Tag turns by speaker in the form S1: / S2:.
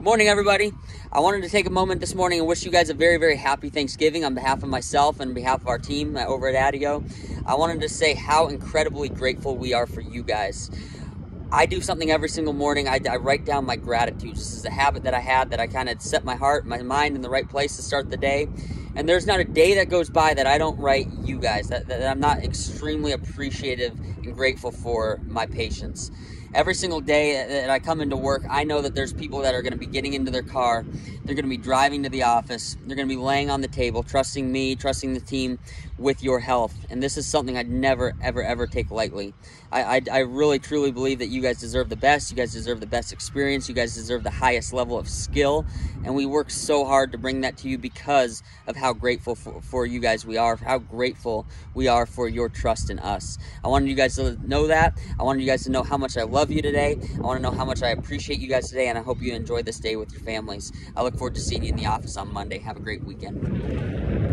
S1: Morning, everybody. I wanted to take a moment this morning and wish you guys a very, very happy Thanksgiving on behalf of myself and on behalf of our team over at Adio. I wanted to say how incredibly grateful we are for you guys. I do something every single morning. I, I write down my gratitudes. This is a habit that I had that I kind of set my heart, my mind in the right place to start the day. And there's not a day that goes by that I don't write you guys, that, that I'm not extremely appreciative and grateful for my patients every single day that I come into work, I know that there's people that are going to be getting into their car. They're going to be driving to the office. They're going to be laying on the table, trusting me, trusting the team with your health. And this is something I'd never, ever, ever take lightly. I, I, I really, truly believe that you guys deserve the best. You guys deserve the best experience. You guys deserve the highest level of skill. And we work so hard to bring that to you because of how grateful for, for you guys we are, how grateful we are for your trust in us. I wanted you guys to know that. I wanted you guys to know how much I love love you today. I want to know how much I appreciate you guys today, and I hope you enjoy this day with your families. I look forward to seeing you in the office on Monday. Have a great weekend.